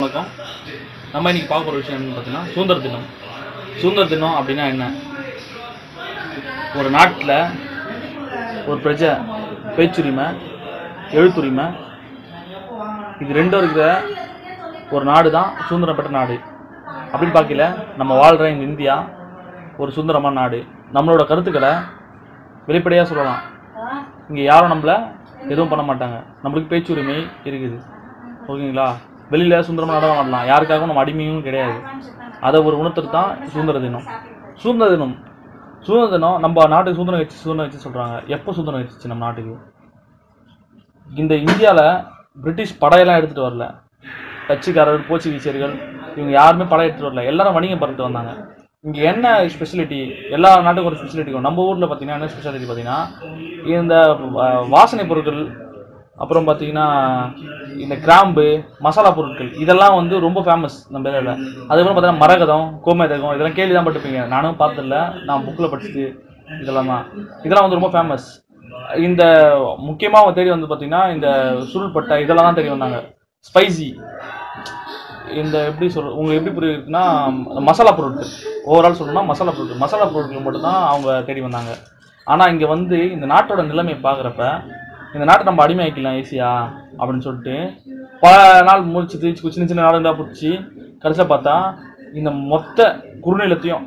வணக்கம். நம்ம இன்னைக்கு பார்க்க போகிற விஷயம் என்னன்னு பார்த்தீங்கன்னா சுதந்திர தினம். சுதந்திர தினம் அப்படின்னா என்ன? ஒரு நாட்டில் ஒரு பிரஜை பேச்சுரிமை எழுத்துரிமை இது ரெண்டும் இருக்கிற ஒரு நாடு தான் சுதந்திரம் பெற்ற நாடு. அப்படின்னு பார்க்கல நம்ம வாழ்கிற இந்த இந்தியா ஒரு சுதந்திரமான நாடு. நம்மளோட கருத்துக்களை வெளிப்படையாக சொல்லலாம். இங்கே யாரும் நம்மள எதுவும் பண்ண மாட்டாங்க. நம்மளுக்கு பேச்சுரிமை இருக்குது. ஓகேங்களா? வெளியில் சுதந்திரமாக நடனம் ஆடலாம். யாருக்காகவும் நம்ம அடிமையும் கிடையாது. அதை ஒரு உணர்த்துறது தான் சுதந்திர தினம். சுதந்திர தினம். சுதந்திர தினம் நம்ம நாட்டுக்கு சுதந்திரம் வச்சு சுதந்திரம் வச்சு சொல்கிறாங்க எப்போ சுதந்திரம் வச்சுச்சு நம்ம நாட்டுக்கு? இந்த இந்தியாவில் பிரிட்டிஷ் படையெல்லாம் எடுத்துகிட்டு வரல. டச்சுக்காரர்கள் போர்ச்சுகீசியர்கள் இவங்க யாருமே படம் எடுத்துகிட்டு வரல. எல்லாரும் வணிகம் பண்ணிட்டு வந்தாங்க. இங்கே என்ன ஸ்பெஷலிட்டி எல்லா நாட்டுக்கும் ஒரு ஸ்பெஷலிட்டி நம்ம ஊரில் பார்த்தீங்கன்னா என்ன ஸ்பெஷாலிட்டி பார்த்தீங்கன்னா இந்த வாசனை பொருட்கள் அப்புறம் பார்த்தீங்கன்னா இந்த கிராம்பு மசாலா பொருட்கள் இதெல்லாம் வந்து ரொம்ப ஃபேமஸ் நம்ம ஏரியாவில் அதுக்கப்புறம் பார்த்தீங்கன்னா மரகதம் கோமேதகம் இதெல்லாம் கேள்வி தான் பட்டுப்பீங்க நானும் பார்த்ததில்ல நான் புக்கில் படிச்சுட்டு இதெல்லாம். தான் இதெல்லாம் வந்து ரொம்ப ஃபேமஸ் இந்த முக்கியமாக அவங்க தேடி வந்து பார்த்தீங்கன்னா இந்த சுருள்பட்டை இதெல்லாம் தான் தேடி வந்தாங்க. ஸ்பைசி இந்த எப்படி சொல் உங்களுக்கு எப்படி புரியுதுன்னா மசாலா பொருட்கள். ஓவரால் சொல்லணும்னா மசாலா பொருட்கள். மசாலா பொருட்கள் மட்டும்தான் அவங்க தேடி வந்தாங்க. ஆனால் இங்கே வந்து இந்த நாட்டோட நிலைமையை பார்க்குறப்ப இந்த நாட்டை நம்ம அடிமையாக்கலாம் ஈஸியா? அப்படின்னு சொல்லிட்டு பல நாள் முடிச்சு திரிச்சு சின்ன சின்ன நாடுகளாக பிடிச்சி கடைசியில் பார்த்தா இந்த மொத்த குறுநிலத்தையும்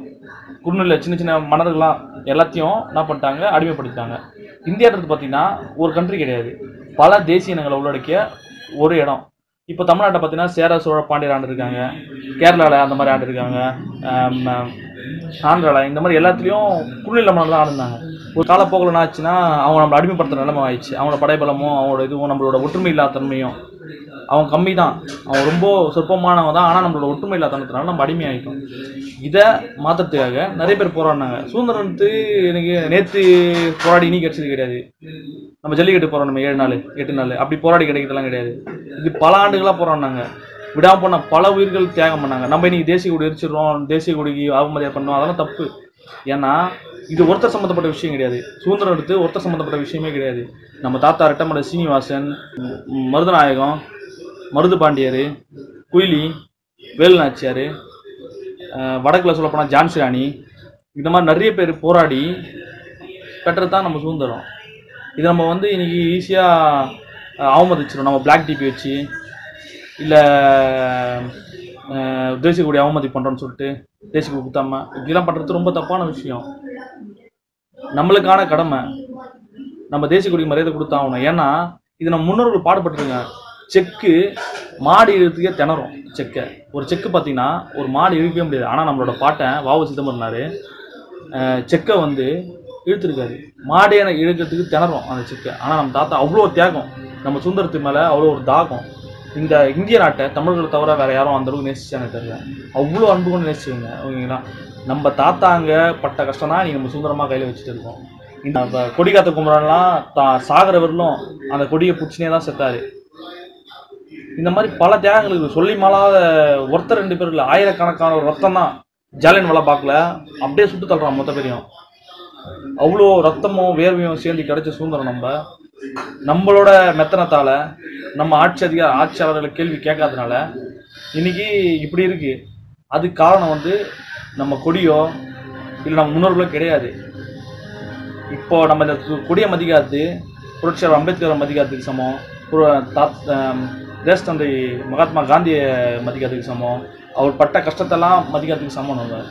குறுநில சின்ன சின்ன மன்னர்கள்லாம் எல்லாத்தையும் என்ன பண்ணிட்டாங்க அடிமைப்படுத்திட்டாங்க. இந்தியான்றது பார்த்தீங்கன்னா ஒரு கண்ட்ரி கிடையாது. பல தேசிய இனங்களை உள்ளடக்கிய ஒரு இடம். இப்போ தமிழ்நாட்டை பார்த்தீங்கன்னா சேர சோழ பாண்டியர் ஆண்டிருக்காங்க கேரளாவில் அந்த மாதிரி ஆண்டிருக்காங்க ஆந்திராவில் இந்த மாதிரி எல்லாத்துலேயும் குறுநில மன்னர் தான் ஆண்டிருந்தாங்க ஒரு காலப்போக்கில் என்ன ஆச்சுன்னா அவங்க நம்மளை அடிமைப்படுத்துற நிலைமை ஆயிடுச்சு. அவங்களோட படைபலமும் அவங்களோட இதுவும் நம்மளோட ஒற்றுமை இல்லாத தன்மையும் அவன் கம்மி தான் அவன் ரொம்ப சொற்பமானவன் தான். ஆனால் நம்மளோட ஒற்றுமை இல்லாத தனத்தினால நம்ம அடிமை ஆகிட்டோம் இதை மாற்றுறதுக்காக நிறைய பேர் போராடினாங்க. சுதந்திரத்து எனக்கு நேற்று போராடி இனி கிடைச்சது கிடையாது. நம்ம ஜல்லிக்கட்டு போகிறோம் நம்ம ஏழு நாள் எட்டு நாள். அப்படி போராடி கிடைக்கிறதுலாம் கிடையாது. இது பல ஆண்டுகளாக போராடினாங்க. விடாம போன பல உயிர்கள் தியாகம் பண்ணாங்க. நம்ம இன்னைக்கு தேசிய கொடி எரிச்சிடுறோம் தேசிய கொடிக்கு அவமதியாக பண்ணோம். அதெல்லாம் தப்பு. ஏன்னா இது ஒருத்தர் சம்மந்தப்பட்ட விஷயம் கிடையாது. சுதந்திரம் எடுத்து ஒருத்தர் சம்மந்தப்பட்ட விஷயமே கிடையாது. நம்ம தாத்தா ரெட்டமலை சீனிவாசன் மருதநாயகம் மருது பாண்டியர் குயிலி வேலு நாச்சியார் வடக்கில் சொல்லப்போனால் ஜான்சி ராணி இந்த மாதிரி நிறைய பேர் போராடி பெற்றது தான் நம்ம சுதந்திரம். இது நம்ம வந்து இன்றைக்கி ஈஸியாக அவமதிச்சிடும் நம்ம பிளாக் டிபி வச்சு இல்லை தேசிய கொடி அவமதி பண்ணுறோன்னு சொல்லிட்டு தேசிய கொடி குத்தாம இப்படிலாம் பண்ணுறது ரொம்ப தப்பான விஷயம். நம்மளுக்கான கடமை. நம்ம தேசிய கொடி மரியாதை கொடுத்தாகணும் ஏன்னா இது நம்ம முன்னோர்கள் பாடுபட்டுருங்க செக்கு மாடு இழுத்துக்கே திணறும் செக்கை. ஒரு செக்கு பார்த்தீங்கன்னா ஒரு மாடு இழுக்கவே முடியாது. ஆனால் நம்மளோட பாட்டை வாவு சிதம்பரனாரு அஹ், செக்கை வந்து இழுத்துருக்காரு. மாடே இழுக்கிறதுக்கு திணறும் அந்த செக்கை. ஆனால் நம்ம தாத்தா அவ்வளோ தியாகம். நம்ம சுந்தரத்து மேலே அவ்வளோ ஒரு தாகம். இந்த இந்திய நாட்டை தமிழர்களை தவிர வேறு யாரும் அந்தளவுக்கு நேசிச்சாங்க தெரியல. அவ்வளோ அன்பு கொண்டு நேசிச்சுங்க ஓகேங்களா நம்ம தாத்தாங்க பட்ட கஷ்டம் தான் நீ நம்ம சுந்தரமாக கையில் வச்சுட்டு இருக்கோம். இந்த கொடி காத்த குமரன்லாம் தான் சாகிற வரலும் அந்த கொடியை பிடிச்சினே தான் செத்தாரு. இந்த மாதிரி பல தியாகங்களுக்கு சொல்லி மாலாத ஒருத்தர் ரெண்டு பேர் இல்லை ஆயிரக்கணக்கான ஒரு ரத்தம் தான் ஜாலியன் வலை பார்க்கல. அப்படியே சுட்டு தள்ளுறான் மொத்த பேரையும். அவ்வளோ ரத்தமும் வேர்வையும் சேர்ந்து கிடைச்ச சுதந்திரம் நம்ம. நம்மளோட மெத்தனத்தால் நம்ம ஆட்சி அதிகார ஆட்சியாளர்களை கேள்வி கேட்காதனால இன்னைக்கு இப்படி இருக்குது அதுக்கு காரணம் வந்து நம்ம கொடியோ இல்லை நம்ம முன்னோர்களோ கிடையாது. இப்போ நம்ம இந்த கொடியை மதிக்காது புரட்சியாளர் அம்பேத்கரை மதிக்காததுக்கு சமம் புர- தாத்- மகாத்மா காந்தியை மதிக்காததுக்கு சமம் அவர் பட்ட கஷ்டத்தெல்லாம் மதிக்காததுக்கு சமம் நம்ம.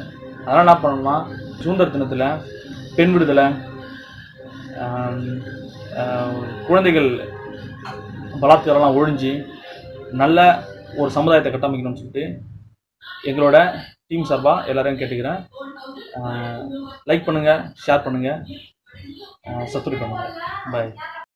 அதனால் என்ன பண்ணணும்னா சுதந்திர தினத்தில் பெண் விடுதலை குழந்தைகள் பலாத்காரம்லாம் ஒழிஞ்சு நல்ல ஒரு சமுதாயத்தை கட்டமைக்கணும்னு சொல்லிட்டு எங்களோட டீம் சார்பாக எல்லாரையும் கேட்டுக்கிறேன். லைக் பண்ணுங்கள் ஷேர் பண்ணுங்கள் சப்ஸ்கிரைப் பண்ணுங்கள் பாய்